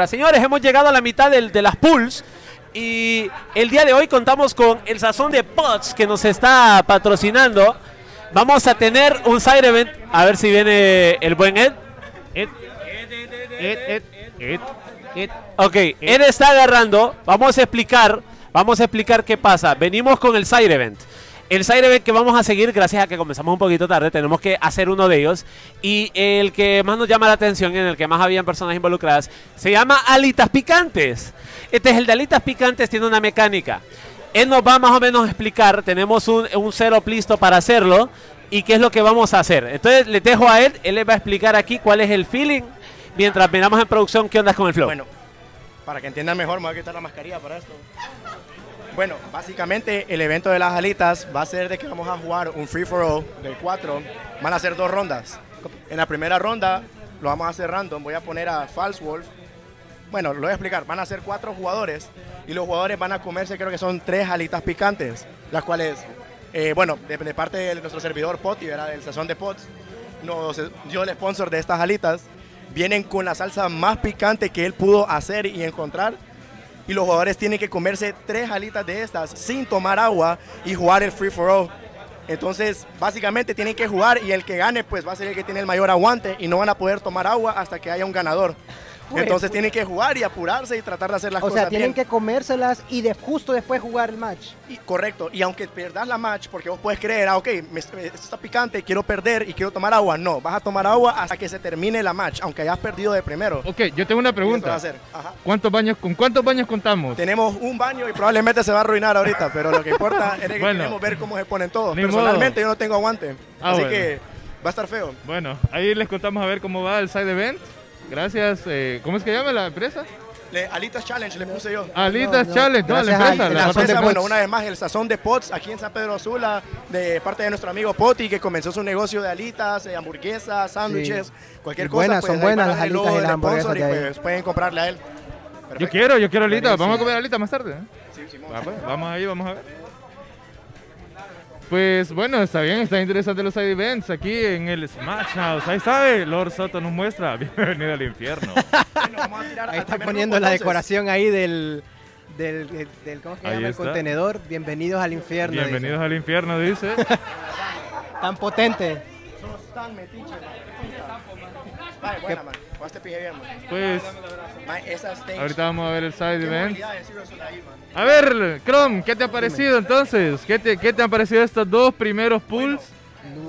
Señores, hemos llegado a la mitad del- de las pools y el día de hoy contamos con el sazón de Pots que nos está patrocinando. Vamos a tener un side event, a ver si viene el buen Ed. Ed, Ed, Ed, Ed, Ed. Ok, Ed está agarrando, vamos a explicar, vamos a explicar qué pasa. Venimos con el side event. El side event que vamos a seguir, gracias a que comenzamos un poquito tarde, tenemos que hacer uno de ellos. Y el que más nos llama la atención, en el que más habían personas involucradas, se llama Alitas Picantes. Este es el de Alitas Picantes, tiene una mecánica. Él nos va más o menos a explicar, tenemos un, un setup listo para hacerlo y qué es lo que vamos a hacer. Entonces le dejo a él, él les va a explicar aquí cuál es el feeling, mientras miramos en producción qué onda con el flow. Bueno, para que entiendan mejor, me voy a quitar la mascarilla para esto. Bueno, básicamente el evento de las alitas va a ser de que vamos a jugar un free for all de cuatro. Van a ser dos rondas. En la primera ronda lo vamos a hacer random. Voy a poner a False Wolf. Bueno, lo voy a explicar. Van a ser cuatro jugadores y los jugadores van a comerse, creo que son tres alitas picantes, las cuales, eh, bueno, de, de parte de nuestro servidor Poti, ¿verdad? Del sazón de Pots, nos dio el sponsor de estas alitas. Vienen con la salsa más picante que él pudo hacer y encontrar. Y los jugadores tienen que comerse tres alitas de estas sin tomar agua y jugar el free for all. Entonces, básicamente tienen que jugar y el que gane, pues va a ser el que tiene el mayor aguante y no van a poder tomar agua hasta que haya un ganador. Entonces tienen que jugar y apurarse y tratar de hacer las O cosas sea, tienen bien. que comérselas y de, justo después jugar el match. Y- correcto. Y aunque pierdas la match, porque vos puedes creer, ah, ok, me, esto está picante, quiero perder y quiero tomar agua. No, vas a tomar agua hasta que se termine la match, aunque hayas perdido de primero. Ok, yo tengo una pregunta. ser, ajá. ¿Cuántos baños, ¿Con cuántos baños contamos? Tenemos un baño y probablemente se va a arruinar ahorita, pero lo que importa es que Bueno. queremos ver cómo se ponen todos. Ni Personalmente yo no tengo aguante, Ah, así bueno. que va a estar feo. Bueno, ahí les contamos a ver cómo va el side event. Gracias. eh, ¿Cómo es que llama la empresa? Le, Alitas Challenge le puse yo. Alitas no. Challenge, no, la empresa. a- la La Sazón de empresa, bueno, una vez más, el sazón de Pots aquí en San Pedro Sula, de parte de nuestro amigo Poti, que comenzó su negocio de alitas, eh, hamburguesas, sándwiches, cualquier Y cosa. buenas, pues, son buenas las alitas y las hamburguesas sponsor y pues pueden comprarle a él. Yo Perfecto. quiero, yo quiero alitas. Vamos a comer alitas más tarde. ¿eh? Sí, Simón. Va, pues, vamos ahí, vamos a ver. Pues bueno, está bien, está interesante los side events aquí en el Smash House. Ahí sabe, Lord Soto nos muestra. Bienvenido al infierno. Ahí primer poniendo la decoración ahí del, del, del- del- ¿cómo se llama? El está. contenedor. Bienvenidos al infierno. dice. Bienvenidos al infierno, dice. Tan potente. Sos tan metiche. Vale, buena, man. Pije bien, man. Pues Man, esa stage. ahorita vamos a ver el side event. ahí. A ver, Chrome, ¿qué te ha parecido entonces? ¿Qué te, ¿Qué te han parecido estos dos primeros pools?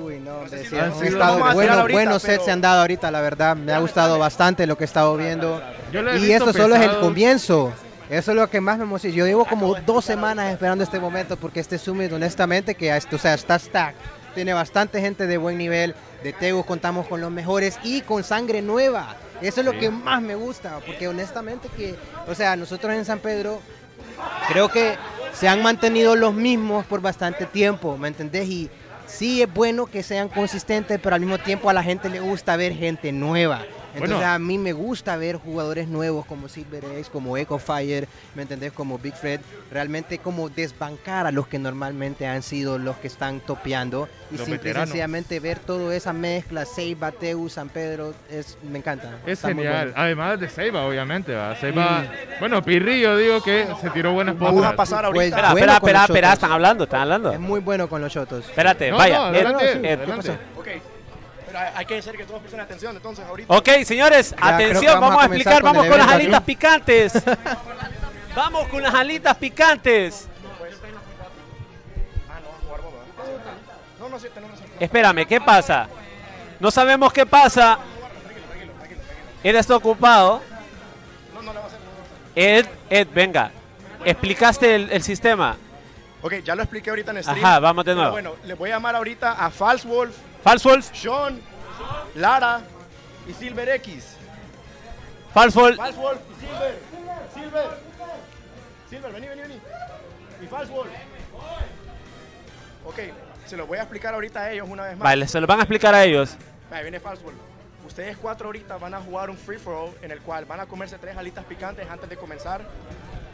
Uy, no, si lo- han si lo estado buenos, ahorita, buenos sets pero- se han dado ahorita, la verdad. Me ha gustado bastante lo que he estado viendo. Yo he Y esto solo es el comienzo. Eso es lo que más me emociona. Yo llevo como dos semanas esperando este momento porque este Summit, honestamente, que esto, o sea, está stack. Tiene bastante gente de buen nivel. De Tegus contamos con los mejores y con sangre nueva. Eso es lo Sí. que más me gusta, porque honestamente que, o sea, nosotros en San Pedro creo que se han mantenido los mismos por bastante tiempo, ¿me entendés? Y sí es bueno que sean consistentes, pero al mismo tiempo a la gente le gusta ver gente nueva. Entonces Bueno. a mí me gusta ver jugadores nuevos como Silver Ace, como Echo Fire, ¿me entendés? Como Big Fred, realmente como desbancar a los que normalmente han sido los que están topeando y Los simple sencillamente ver toda esa mezcla, Seiba, Teu, San Pedro, es, me encanta. Es Está genial. bueno. Además de Seiba, obviamente. ¿va? Seiba, bueno, Pirri, yo digo que se tiró buenas Vamos potras. a pasar Pues, ahorita. Espera, bueno espera, espera, están hablando, están hablando. Es muy bueno con los shotos. Espérate, No, vaya. no, Ed, adelante, ¿qué adelante. pasó? Ok. Pero hay que hacer que todos presten atención, entonces ahorita. Ok, señores, atención, vamos vamos a explicar, con vamos con las alitas picantes. vamos con las alitas picantes. Ah. Espérame, ¿qué pasa? No sabemos qué pasa. Ed está ocupado. No, no le va a hacer. no le va a hacer. Ed, Ed, venga. ¿Explicaste el, el sistema? Ok, ya lo expliqué ahorita en stream. Ajá, vamos de Pero nuevo. Bueno, les voy a llamar ahorita a False Wolf, False Wolf, Sean, Lara y Silver X. False Wolf. False Wolf y Silver. Silver. Silver, vení, vení, vení. Y False Wolf. Ok, se los voy a explicar ahorita a ellos una vez más. Vale, se lo van a explicar a ellos. Ahí viene False Wolf. Ustedes cuatro ahorita van a jugar un free for all en el cual van a comerse tres alitas picantes antes de comenzar.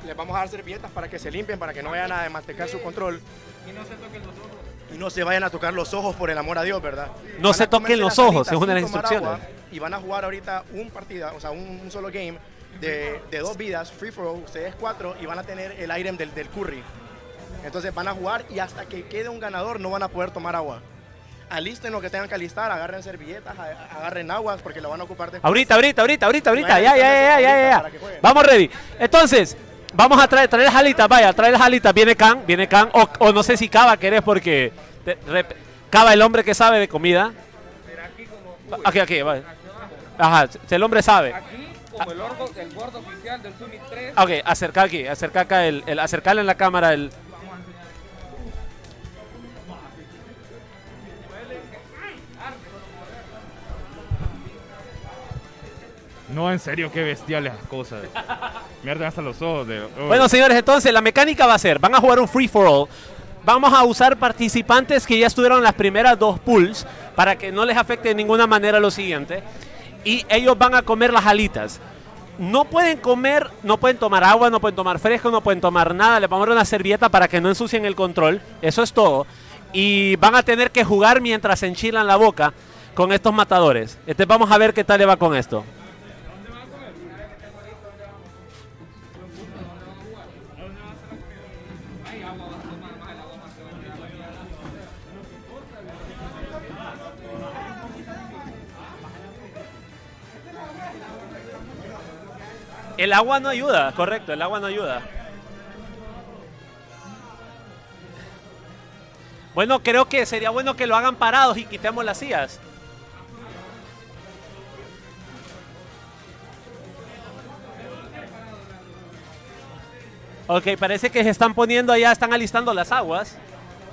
Les vamos a dar servilletas para que se limpien, para que no vayan a desmantecar su control. Y no se toquen los ojos. Y no se vayan a tocar los ojos por el amor a Dios, ¿verdad? No Van se toquen los ojos, sin las instrucciones. Y van a jugar ahorita un partida, o sea, un, un solo game de, de dos vidas, free for all, ustedes cuatro, y van a tener el item del, del curry. Entonces van a jugar y hasta que quede un ganador no van a poder tomar agua. Alisten lo que tengan que alistar, agarren servilletas, agarren aguas porque lo van a ocupar después. Ahorita, ahorita, ahorita, ahorita, ahorita. Ya, ya, ya, ya, ya, ya. Vamos ready. Entonces, vamos a traer, traer las alitas, vaya, traer las alitas. Viene Can, viene Can. O, o no sé si Cava querés porque te- rep- Cava el hombre que sabe de comida. Aquí, aquí, vaya. Ajá, si el hombre sabe. Aquí, como el, orgo, el gordo oficial del Summit 3, Ok, acerca aquí, acerca acá, el, el, acercarle en la cámara el... No, en serio, qué bestiales las cosas. Mierda, hasta los ojos de. oh. Bueno, señores, entonces la mecánica va a ser, van a jugar un free for all. Vamos a usar participantes que ya estuvieron en las primeras dos pools para que no les afecte de ninguna manera lo siguiente. Y ellos van a comer las alitas. No pueden comer, no pueden tomar agua, no pueden tomar fresco, no pueden tomar nada. Les vamos a dar una servilleta para que no ensucien el control. Eso es todo. Y van a tener que jugar mientras se enchilan la boca con estos matadores. Entonces vamos a ver qué tal le va con esto. El agua no ayuda, correcto, el agua no ayuda. Bueno, creo que sería bueno que lo hagan parados y quitemos las sillas. Ok, parece que se están poniendo allá, están alistando las aguas.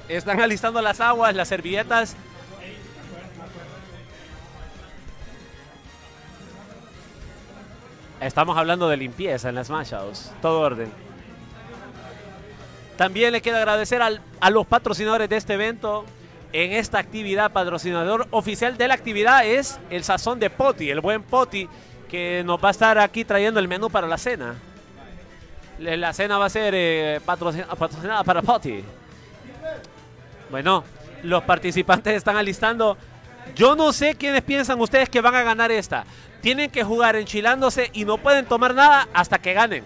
Están alistando las aguas, las servilletas. Estamos hablando de limpieza en las Smash House. Todo orden. También le quiero agradecer al- a los patrocinadores de este evento. En esta actividad, patrocinador oficial de la actividad es el Sazón de Poti, el buen Poti, que nos va a estar aquí trayendo el menú para la cena. La cena va a ser eh, patrocin- patrocinada para Poti. Bueno, los participantes están alistando. Yo no sé quiénes piensan ustedes que van a ganar esta. Tienen que jugar enchilándose y no pueden tomar nada hasta que ganen.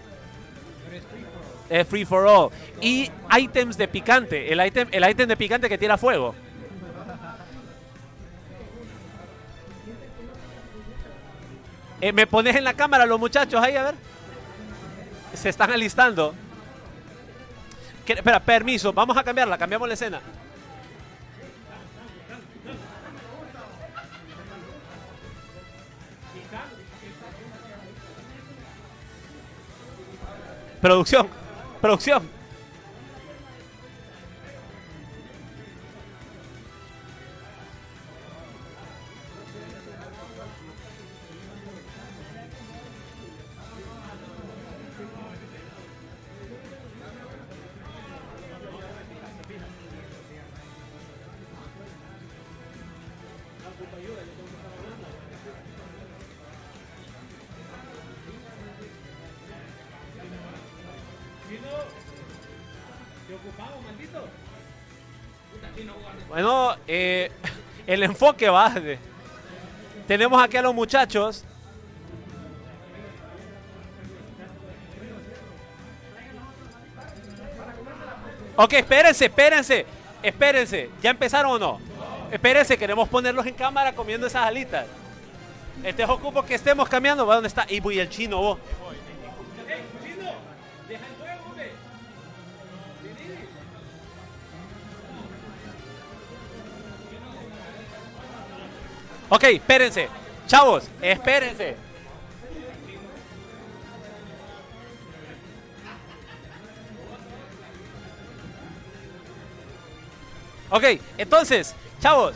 Es free for all. Y items de picante. El item, el item de picante que tira fuego. Eh, ¿Me pones en la cámara los muchachos ahí a ver? Se están alistando. ¿Qué- Espera, permiso, vamos a cambiarla, cambiamos la escena. Producción, producción. Bueno, eh, el enfoque va. Tenemos aquí a los muchachos. Ok, espérense, espérense, espérense. ¿Ya empezaron o no? Espérense, queremos ponerlos en cámara comiendo esas alitas. Este es ocupo que estemos cambiando. ¿Va dónde está? Y voy el chino, vos. Ok, espérense. Chavos, espérense. Ok, entonces, chavos.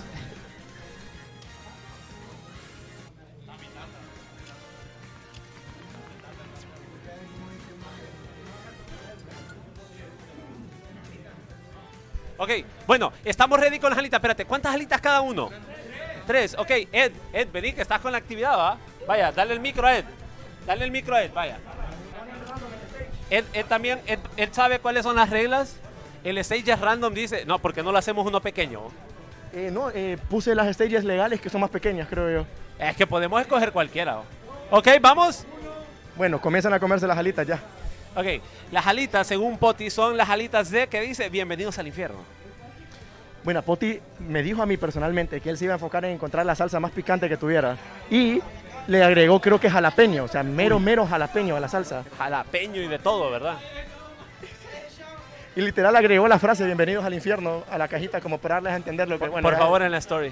Ok, bueno, estamos ready con las alitas. Espérate, ¿cuántas alitas cada uno? Tres, ok. Ed, Ed, vení que estás con la actividad, ¿va? Vaya, dale el micro a Ed. Dale el micro a Ed, vaya. Ed, Ed también, Ed, Ed sabe cuáles son las reglas. El stage es random, dice. No, porque no lo hacemos uno pequeño. Eh, no, eh, puse las stages legales que son más pequeñas, creo yo. Es que podemos escoger cualquiera. Ok, vamos. Bueno, comienzan a comerse las alitas ya. Ok, las alitas, según Poti, son las alitas de, que dice, bienvenidos al infierno. Bueno, Poti me dijo a mí personalmente que él se iba a enfocar en encontrar la salsa más picante que tuviera. Y le agregó, creo que jalapeño, o sea, mero, mero jalapeño a la salsa. Jalapeño y de todo, ¿verdad? Y literal agregó la frase bienvenidos al infierno a la cajita como para darles a entender lo que Por, bueno. por favor, en la story.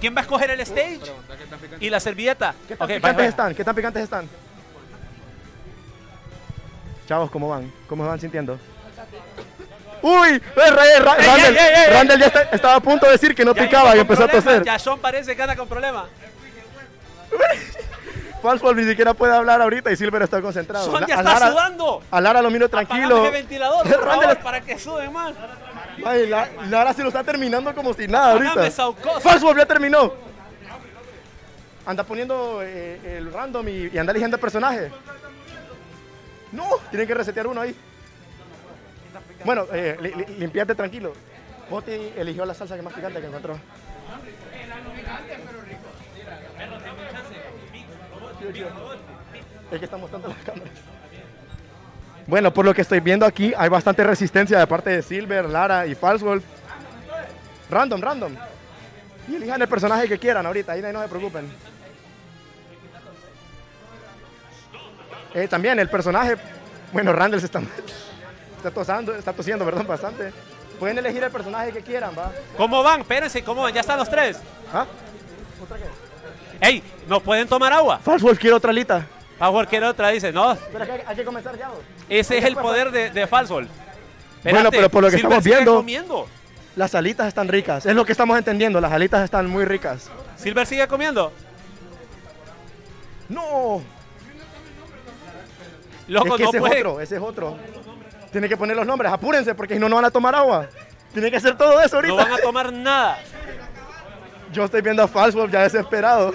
¿Quién va a escoger el stage? Y la servilleta. ¿Qué tan Ok, picantes están? ¿Qué tan picantes están? Chavos, ¿cómo van? ¿Cómo se van sintiendo? ¡Uy! Eh, eh, Randall. Randall ya está- estaba a punto de decir que no Ya picaba y empezó a toser. Ya Sean parece que anda con problemas. Falsfall ni siquiera puede hablar ahorita y Silver está concentrado. La- ya está Lara- sudando. A Lara lo miro tranquilo. ese ventilador, por Randall favor, para que sude más. Ay, la- Lara se lo está terminando como si nada ahorita. Falsfall ya terminó. Anda poniendo eh, el random y, y anda eligiendo el personaje. No, tienen que resetear uno ahí. Bueno, eh, li- li- limpiate tranquilo. Poti eligió la salsa que más picante que encontró. Es que están mostrando las cámaras. Bueno, por lo que estoy viendo aquí, hay bastante resistencia de parte de Silver, Lara y Falswolf. Random, random. Y elijan el personaje que quieran ahorita, ahí no se preocupen. Eh, también el personaje, bueno, Randall se está, está tosando, está tosiendo, perdón, bastante. Pueden elegir el personaje que quieran, ¿va? ¿Cómo van? Espérense, ¿cómo van? Ya están los tres. ¿Ah? ¡Ey! ¿No pueden tomar agua? Falswolf quiere otra alita. A cualquier otra dice, no, Pero hay que, hay que comenzar ya. vos. ese es el poder de, de. Bueno, pero por lo que estamos viendo- comiendo. Las alitas están ricas, es lo que estamos entendiendo, las alitas están muy ricas. Silver sigue comiendo. ¡No! Loco, es que no ese puede. es otro, ese es otro. Tiene que poner los nombres, apúrense porque si no, no van a tomar agua. Tiene que hacer todo eso ahorita. No van a tomar nada. Yo estoy viendo a Falswolf ya desesperado.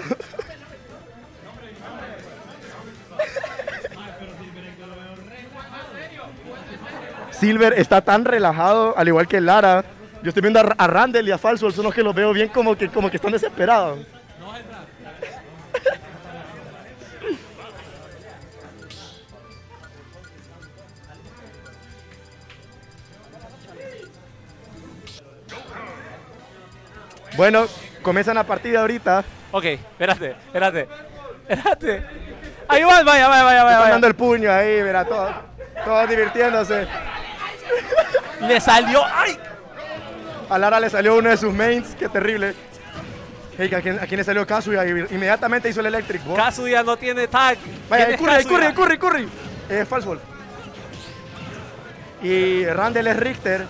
Silver está tan relajado, al igual que Lara. Yo estoy viendo a, a Randall y a Falswolf, son los que los veo bien como que, como que están desesperados. Bueno, comienzan la partida ahorita. Ok, espérate, espérate. Espérate. Ahí va, vaya, vaya, vaya, Están vaya. dando el puño ahí, mira, todos, todos divirtiéndose. Le salió. ¡Ay! A Lara le salió uno de sus mains, qué terrible. Hey, ¿a, quién, a quién le salió Kazuya? Inmediatamente hizo el Electric Ball. Kazuya no tiene tag. Vaya, ¿Quién es Curry? Curry, Curry, Curry. Es Falswolf. Y Randall es Richter.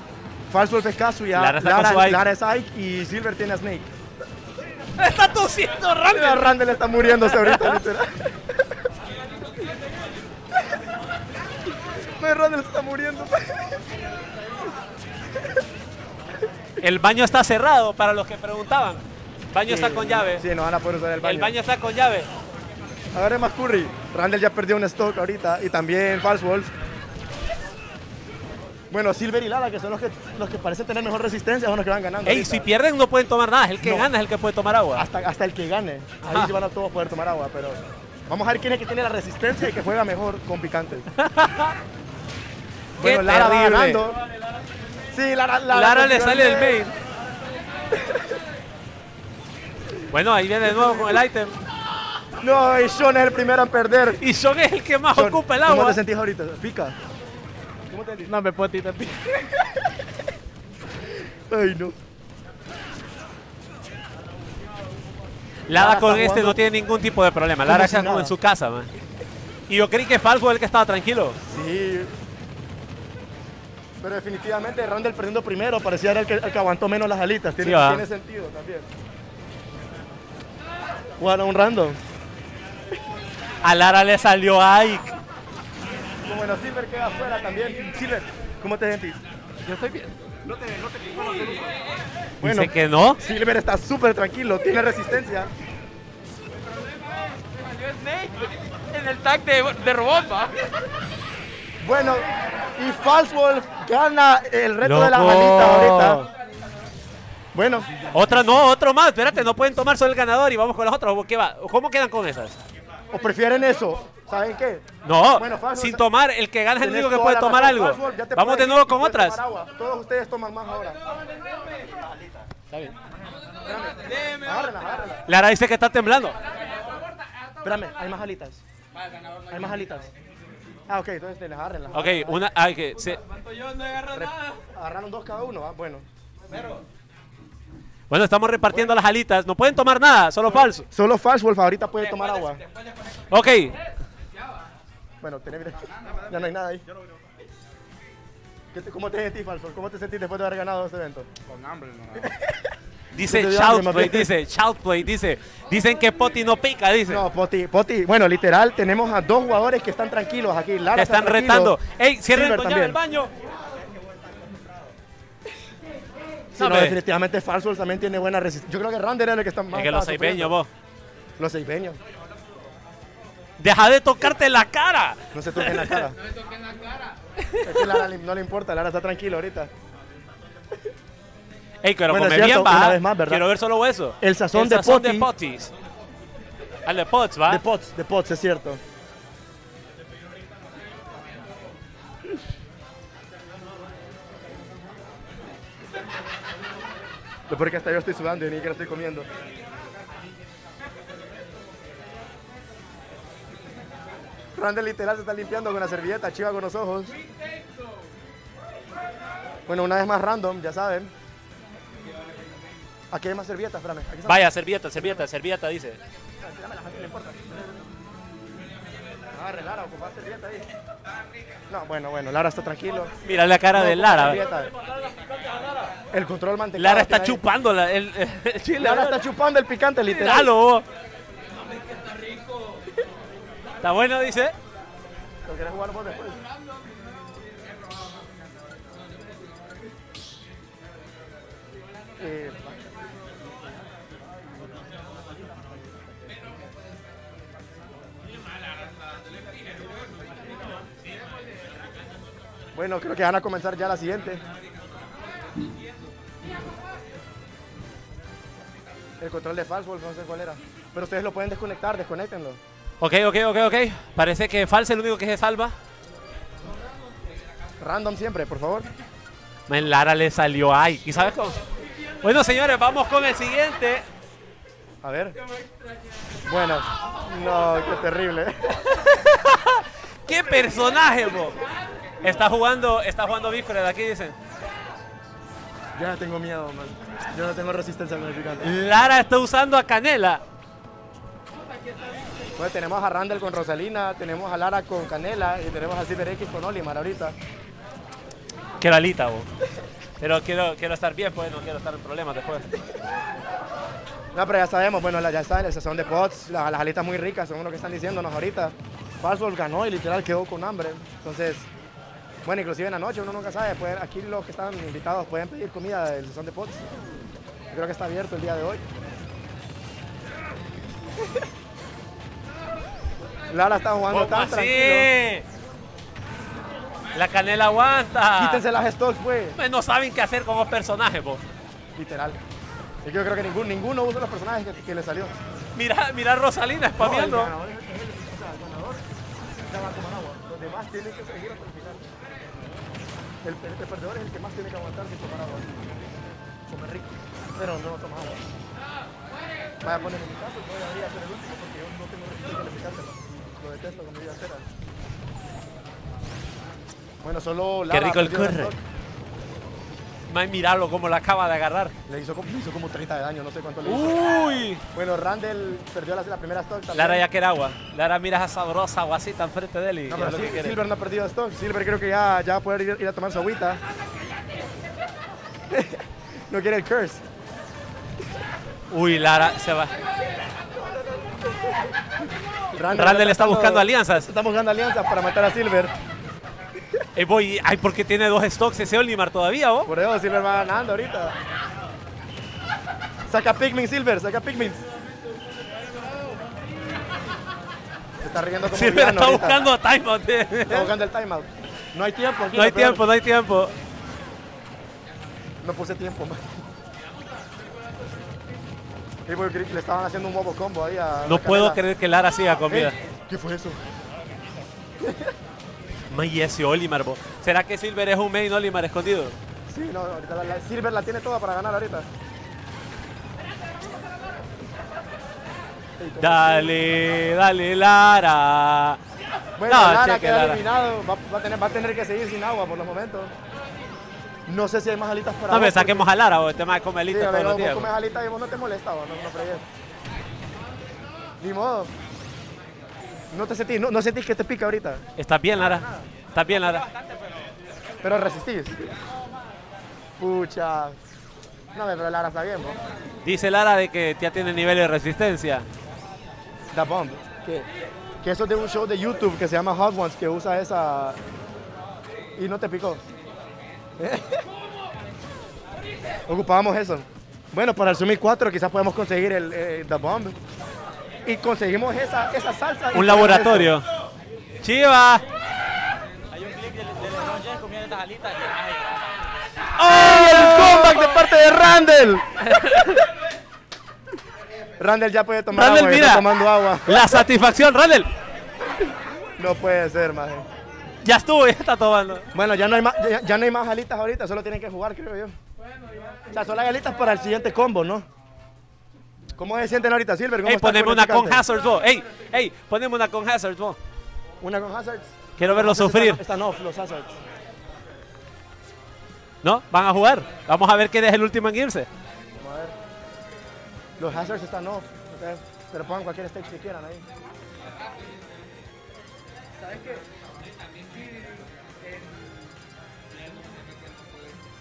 Falswolf es Kazuya. Lara está con su Ike. Lara es Ike y Silver tiene a Snake. Está tosiendo, Mira, Randall. Randall está muriéndose ahorita, literal. No, Randall está muriendo. El baño está cerrado para los que preguntaban. El baño está con llave. Sí, no van a poder usar el baño. El baño está con llave. Ahora es más Curry. Randall ya perdió un stock ahorita y también Falswolf. Bueno, Silver y Lara, que son los que, los que parecen tener mejor resistencia, son los que van ganando. Ey, ahorita. si pierden no pueden tomar nada. El que No. gana es el que puede tomar agua. hasta, hasta el que gane. Ahí Ajá. sí van a todos poder tomar agua, pero vamos a ver quién es el que tiene la resistencia y que juega mejor con picantes. Qué bueno, Lara va ganando. Sí, Lara, Lara, Lara le sale del el main. Bueno, ahí viene de nuevo con el item. No, y Sean es el primero en perder. Y Sean es el que más Sean, ocupa el ¿Cómo agua. te sentís ahorita? ¿Pica? ¿Cómo te sentís? No me puedo tirar. Ay, no. Lara Lara con este jugando no tiene ningún tipo de problema. Lara está como en su casa, man. Y yo creí que Falco era el que estaba tranquilo. Sí. Pero definitivamente Randall perdiendo primero parecía era el que, el que aguantó menos las alitas. Tiene, Sí, tiene sentido también. Bueno, un random. A Lara le salió Ike. Bueno, Silver queda afuera también. Silver, ¿cómo te sentís? Yo estoy bien. Bueno, Dice que no. Silver está súper tranquilo, tiene resistencia. En el tag de, de robot, va. Bueno, y Falswolf gana el reto de la manita ahorita. Bueno, Otra, no, otro más. Espérate, no pueden tomar solo el ganador y vamos con las otras. ¿Qué va? ¿Cómo quedan con esas? ¿o prefieren eso? ¿Saben qué? No, Bueno, Falso, sin tomar, el que gana es el único que puede tomar algo. Falso, Vamos de nuevo con otras. Todos ustedes toman más ahora. Agárrenla, agárrenla. Lara dice que está temblando. Espérame, hay más alitas. Hay más alitas. Ah, ok, entonces te las agárrenlas. Ok, una. Ay, que se- Agarraron dos cada uno, ah, bueno. bueno, estamos repartiendo las alitas. No pueden tomar nada, solo falso. Solo False Wolf ahorita puede tomar agua. Ok, Bueno, tenés, mira, ya no hay nada ahí. ¿Qué te- ¿Cómo te sentís, Falso? ¿Cómo te sentís después de haber ganado este evento? dice dio hambre, Shoutplay, más bien. dice Shoutplay, dice. Dicen que Poti no pica, dice. No, Poti, Poti, bueno, literal, tenemos a dos jugadores que están tranquilos aquí. Lara que están retando. ¡Ey, cierren con llave también. el baño! Sí, no, No, definitivamente False Wolf también tiene buena resistencia. Yo creo que Rander era el que está más. Es que los sufriendo. vos. Los seipeños. Deja de tocarte la cara. No se toquen la cara. No se toquen la cara. Es que Lara no le importa, Lara está tranquilo ahorita. Ey, pero Bueno, come bien, cierto, va. vez más, ¿verdad? Quiero ver solo eso. El sazón de Poti. potis. Al de pots, ¿va? De Pots, de Pots, es cierto. Lo peor que hasta yo estoy sudando y ni siquiera estoy comiendo. Randall literal se está limpiando con la servilleta, chiva con los ojos. Bueno, una vez más random, ya saben. Aquí hay más servilletas, espérame. Aquí. Vaya, servieta, servieta, servieta, dice. Agarre, Lara, ocupa servilleta ahí. No, bueno, bueno, Lara está tranquilo. Mira la cara No de Lara. servilleta. El control mantecado. Lara está chupando la- el, el chile. Lara está chupando el picante, literal. Míralo. Está bueno, dice. ¿Lo querés jugar vos después? Eh, Bueno, creo que van a comenzar ya la siguiente. El control de False Wolf, no sé cuál era. Pero ustedes lo pueden desconectar, desconectenlo. Ok, ok, ok, ok. Parece que Falsa es el único que se salva. Random siempre, por favor. En Lara le salió ay. ¿Y sabes cómo? Bueno, señores, vamos con el siguiente. A ver. Bueno, no, qué terrible. ¿Qué personaje, vos? Está jugando, está jugando Bifred, aquí dicen. Ya tengo miedo, man. Yo no tengo resistencia con el picante. Lara está usando a Canela. Pues tenemos a Randall con Rosalina, tenemos a Lara con Canela y tenemos a Cyber X con Olimar ahorita. Quiero alita, vos. Pero quiero, quiero estar bien, pues no quiero estar en problemas después. No, pero ya sabemos, bueno, ya está en el sazón de pots, la- las alitas muy ricas, son lo que están diciéndonos ahorita. Falswolf ganó y literal quedó con hambre. Entonces, bueno, inclusive en la noche uno nunca sabe, pueden- aquí los que están invitados pueden pedir comida del sazón de pots. Creo que está abierto el día de hoy. Lara está jugando ¿Cómo tan así? tranquilo. La Canela aguanta. Quítense las stocks, pues. Pues No saben qué hacer con los personajes, vos. Literal. Es que yo creo que ningún, ninguno usa los personajes que, que le salió. Mira, mira a Rosalina spameando. No, el ganador es- el- ganador ya va a tomar agua. Los demás tienen que seguir hasta el final. El, el- el perdedor es el que más tiene que aguantar sin tomar agua. Come rico, pero no toma agua. Vaya a poner en mi caso, yo debería ser el último porque yo no tengo resistencia al picante. Lo, lo detesto con mi vida entera. Bueno, solo Lara rico el la stock. Más mirarlo como la acaba de agarrar. Le hizo, como- le hizo como 30 de daño, no sé cuánto le hizo. Uy. Bueno, Randall perdió la, la primera stock también. Lara ya quiere agua. Lara mira esa sabrosa aguacita enfrente de él y No, lo que. Silver no ha perdido stock. Silver creo que ya, ya va a poder ir, ir a tomar su agüita. no quiere el curse. Uy, Lara se va. Randall, Randall está buscando alianzas. Está buscando alianzas para matar a Silver. Eh, ay, porque tiene dos stocks ese Olimar todavía, ¿vos? Por eso Silver va ganando ahorita. Saca Pikmin Silver, saca Pikmin. Se está riendo como Silver está ahorita. buscando timeout. Está buscando el timeout. No hay tiempo aquí. No hay tiempo, no hay tiempo. No puse tiempo, man. Porque le estaban haciendo un mobo combo ahí a. No puedo Canela. creer que Lara siga con vida. Ey, ¿Qué fue eso? Ma, y ese Olimar, bo. ¿Será que Silver es un main Olimar escondido? Sí, no, ahorita la, la Silver la tiene toda para ganar ahorita. Dale, dale, Lara. Bueno, No, Lara queda Lara. eliminado, va, va a tener, va a tener que seguir sin agua por los momentos. No sé si hay más alitas para No, me vos, saquemos a Lara, o el tema de porque- comelita Sí, todos los vos días. comes alitas y vos no te molesta, vos, no, no fregues. Ni modo. No te sentís, no, no sentís que te pica ahorita, ¿Estás bien, Lara? ¿Estás bien, Lara? pero resistís. Pucha. No, pero Lara está bien, vos. Dice Lara de que ya tiene nivel de resistencia. The Bomb. Que, que eso es de un show de YouTube que se llama Hot Ones que usa esa. Y no te picó. Ocupábamos eso. Bueno, para el Sumi 4 quizás podemos conseguir el eh, The Bomb. Y conseguimos esa, esa salsa. Un laboratorio. Chiva. Hay un clip de, LeBron comiendo estas alitas. eso. ¡El comeback de parte de Randall! Randall ya puede tomar Randall, agua. mira. Está tomando agua. La satisfacción, Randall. No puede ser, maje. Ya estuvo, ya está tomando. Bueno, ya no, hay más, ya, ya no hay más alitas ahorita, solo tienen que jugar, creo yo. O sea, solo hay alitas para el siguiente combo, ¿no? ¿Cómo se sienten ahorita, Silver? ¿Cómo Ey, poneme una con picante? Hazard, vos. Ey, ey, poneme una con Hazard, vos. Una con Hazards. Quiero verlo Los Hazards sufrir. Están, están off los Hazards. ¿No? Van a jugar. Vamos a ver quién es el último en irse. Vamos a ver. Los Hazards están off. Pero pongan cualquier stage que quieran ahí.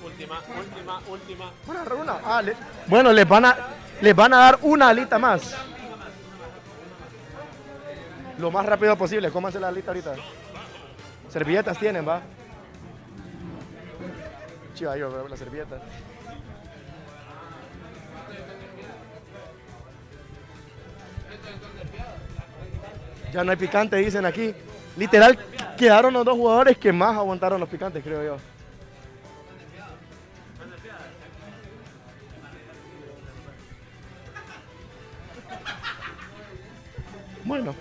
Última, última, última. Bueno, agarrar una. Ah, le- bueno, les van, a, les van a dar una alita más. Lo más rápido posible. Cómanse la alita ahorita. Servilletas tienen, va. Chiva, yo veo las servilletas. Ya no hay picante, dicen aquí. Literal, quedaron los dos jugadores que más aguantaron los picantes, creo yo. Bueno.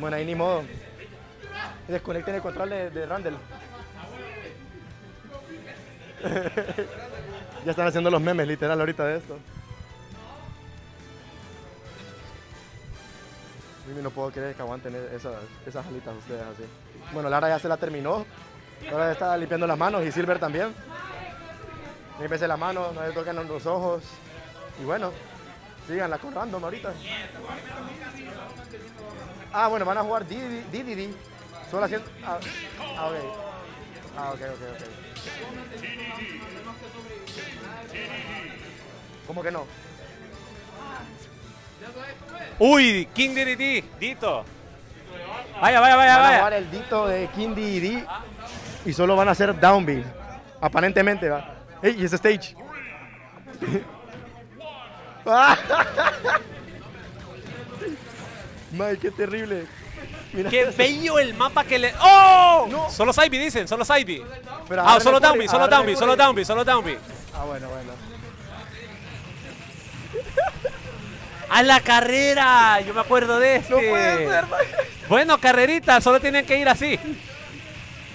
Bueno, ahí ni modo. Desconecten el control de, de Randall. ya están haciendo los memes, literal, ahorita de esto. No puedo creer que aguanten e- esas, esas alitas ustedes así. Bueno, Lara ya se la terminó. Ahora está limpiando las manos y Silver también. Límpiese las manos, no le toquen los ojos. Y bueno, síganla con random ahorita. Ah, bueno, van a jugar DDD. Solo haciendo. Ah, ah, ok. Ah, ok, ok, ok. ¿Cómo que no? Uy, King DDT, Dito. Vaya, vaya, vaya, Van a jugar el dito de King DD y solo van a hacer downbeat. Aparentemente, va. ¡Ey, y ese stage! May, qué terrible. Mira Qué bello el mapa que le. ¡Oh! No. Solo Saibi dicen, solo Saibi. Ah, solo Downbeat, solo Downbeat, solo. Downbeat, solo Downbeat. Ah, bueno, bueno. ¡A la carrera! Yo me acuerdo de este. No puede ser. Bueno, carrerita, solo tienen que ir así.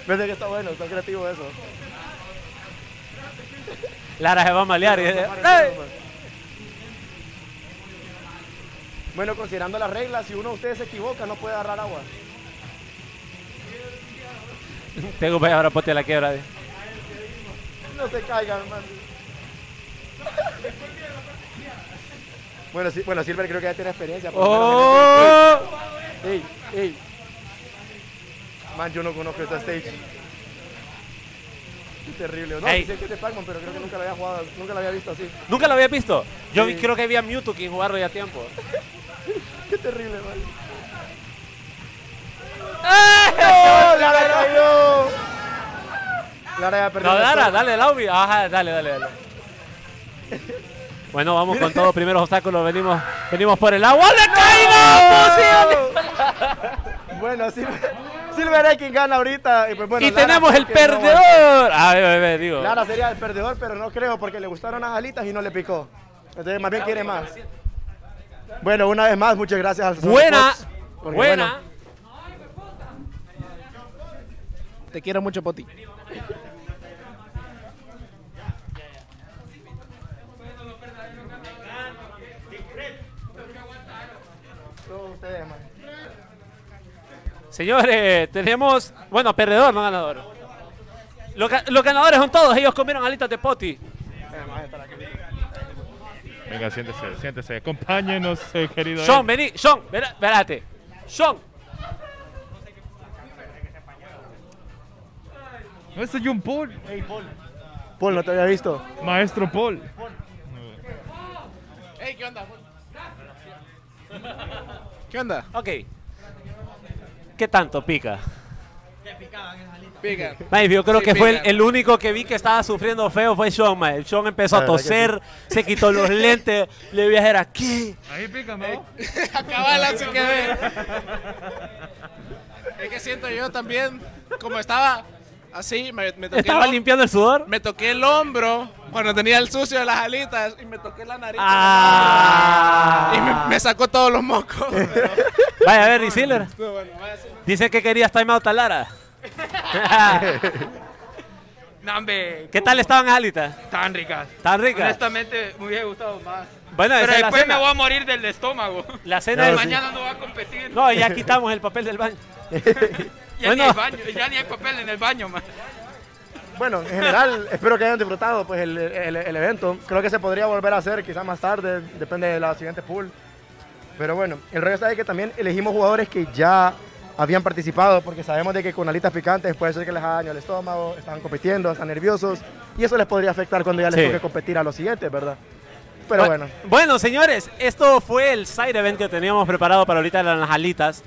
Vete que está bueno, está creativo eso. Lara se va a malear. y- ¡Ey! Bueno, considerando las reglas, si uno de ustedes se equivoca, no puede agarrar agua. Tengo que ahora pote la quiebra. eh. No se caigan, man. bueno, sí, bueno, Silver creo que ya tiene experiencia. menos ¡Oh! Ey, ey. Man, yo no conozco esta stage. Qué terrible. No, Ey. sé que es de Pac-Man, pero creo que nunca lo había jugado, nunca lo había visto así. ¿Nunca lo había visto? Yo Sí. creo que había Mewtwo quien jugarlo ya a tiempo. Qué terrible, man. ¡Eh! ¡Oh, Lara cayó! Lara ya perdió. No, la Lara, dale, Laubi. Ajá, dale, dale, dale. Bueno, vamos con todo. Primeros obstáculos. Venimos, venimos por el agua. ¡Le caído! Bueno, Silver, Silver es quien gana ahorita. Y, pues, bueno, y Lara tenemos el quien no perdedor. A ver, a ver, digo. Lara sería el perdedor, pero no creo porque le gustaron las alitas y no le picó. Entonces, más bien quiere más. Bueno, una vez más, muchas gracias al Buena, porque, buena. bueno, Te quiero mucho, Poti. Señores, tenemos, bueno, perdedor, no ganador. Los, los ganadores son todos, ellos comieron alitas de poti. Venga, siéntese, siéntese. Acompáñenos, eh, querido. Sean, vení, Sean, verá- verate. Sean, No, ese es John Paul. Paul, no te había visto. Maestro Paul. Hey, ¿qué onda? ¿Qué onda? ok. ¿Qué tanto pica? Mae, yo creo Sí, que fue el, el único que vi que estaba sufriendo feo fue Sean, mae. Sean empezó a toser, se quitó los lentes, le voy a hacer aquí. Ahí pica, ¿no? Cabal, así que ve. Es que siento yo también, como estaba así, me, me toqué, Estaba el, limpiando el sudor. me toqué el hombro cuando tenía el sucio de las alitas y me toqué la nariz. Ah. Y me, me sacó todos los mocos. Vaya a ver. Pero bueno, ser- Dice que querías time out a Lara. No, hombre, ¿Qué tal estaban las alitas? tan ricas. ¿Tan ricas? Honestamente, me hubiera gustado más. Bueno, Pero después me voy a morir del estómago. La cena sí. Mañana no voy a competir. No, ya quitamos el papel del baño. ya, bueno. ni hay baño, ya ni hay papel en el baño, man. Bueno, en general, espero que hayan disfrutado pues, el, el- el evento. Creo que se podría volver a hacer quizás más tarde, depende de la siguiente pool. Pero bueno, el rollo está de que también elegimos jugadores que ya habían participado, porque sabemos de que con alitas picantes puede ser que les haga daño el estómago, están compitiendo, están nerviosos, y eso les podría afectar cuando ya les Sí. toque competir a los siguientes, ¿verdad? Pero bueno, Bueno, señores, esto fue el side event que teníamos preparado para ahorita en las alitas.